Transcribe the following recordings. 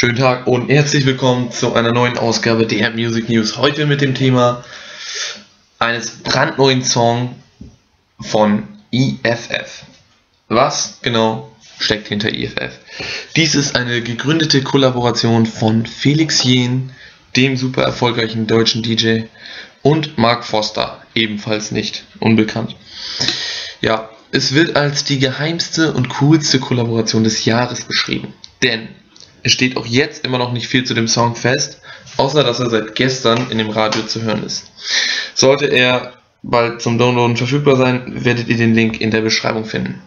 Schönen Tag und herzlich willkommen zu einer neuen Ausgabe der Music News. Heute mit dem Thema eines brandneuen Songs von EFF. Was genau steckt hinter EFF? Dies ist eine gegründete Kollaboration von Felix Jen, dem super erfolgreichen deutschen DJ, und Mark Foster, ebenfalls nicht unbekannt. Ja, es wird als die geheimste und coolste Kollaboration des Jahres beschrieben. Denn es steht auch jetzt immer noch nicht viel zu dem Song fest, außer dass er seit gestern in dem Radio zu hören ist. Sollte er bald zum Downloaden verfügbar sein, werdet ihr den Link in der Beschreibung finden.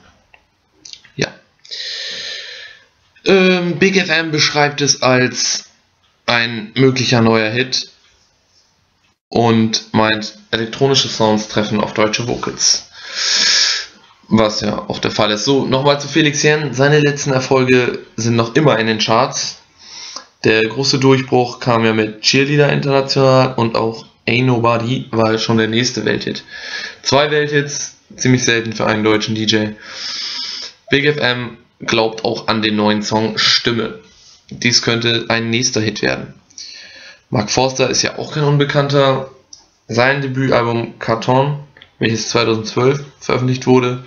Ja. Ähm, Big FM beschreibt es als ein möglicher neuer Hit und meint, elektronische Sounds treffen auf deutsche Vocals. Was ja auch der Fall ist. So, nochmal zu Felix Jen. Seine letzten Erfolge sind noch immer in den Charts. Der große Durchbruch kam ja mit Cheerleader International und auch Ain't Nobody war schon der nächste Welthit. Zwei Welthits, ziemlich selten für einen deutschen DJ. Big FM glaubt auch an den neuen Song Stimme. Dies könnte ein nächster Hit werden. Mark Forster ist ja auch kein Unbekannter. Sein Debütalbum Carton, welches 2012 veröffentlicht wurde,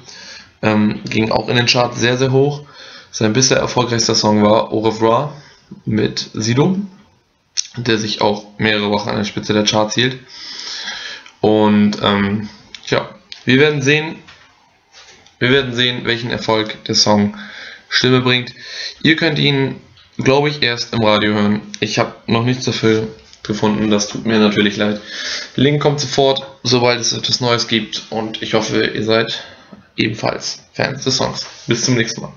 ähm, ging auch in den Charts sehr, sehr hoch. Sein bisher erfolgreichster Song war Au revoir mit Sido, der sich auch mehrere Wochen an der Spitze der Charts hielt. Und ähm, ja, wir werden sehen, wir werden sehen, welchen Erfolg der Song Stimme bringt. Ihr könnt ihn, glaube ich, erst im Radio hören. Ich habe noch nichts dafür gefunden, das tut mir natürlich leid. Link kommt sofort, sobald es etwas Neues gibt und ich hoffe, ihr seid ebenfalls Fans des Songs. Bis zum nächsten Mal.